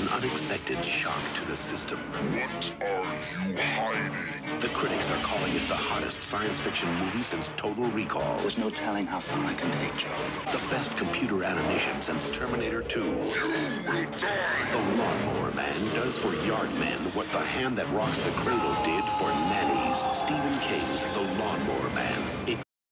An unexpected shock to the system. What are you hiding? The critics are calling it the hottest science fiction movie since Total Recall. There's no telling how far I can take you. The best computer animation since Terminator 2. The Lawnmower Man does for yard men what the hand that rocks the cradle did